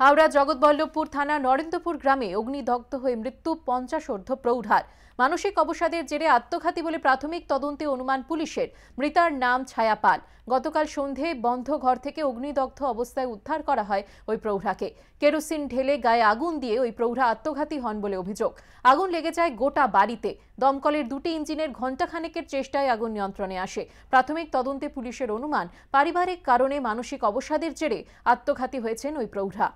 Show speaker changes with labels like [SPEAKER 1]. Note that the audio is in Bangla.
[SPEAKER 1] হাওড়া জগৎবল্লভপুর থানা নরেন্দ্রপুর গ্রামে অগ্নিদগ্ধ হয়ে মৃত্যু পঞ্চাশোর্ধ্ব প্রৌঢ়ার। মানসিক অবসাদের জেরে আত্মঘাতী বলে প্রাথমিক তদন্তে অনুমান পুলিশের। মৃতার নাম ছায়া পাল। গতকাল সন্ধে বন্ধ ঘর থেকে অগ্নিদগ্ধ অবস্থায় উদ্ধার করা হয় ওই প্রৌঢ়াকে। কেরোসিন ঢেলে গায়ে আগুন দিয়ে ওই প্রৌঢ়া আত্মঘাতী হন বলে অভিযোগ। আগুন লেগে যায় গোটা বাড়িতে। দমকলের দুটি ইঞ্জিনের ঘণ্টাখানেকের চেষ্টায় আগুন নিয়ন্ত্রণে আসে। প্রাথমিক তদন্তে পুলিশের অনুমান, পারিবারিক কারণে মানসিক অবসাদের জেরে আত্মঘাতী হয়েছেন ওই প্রৌঢ়া।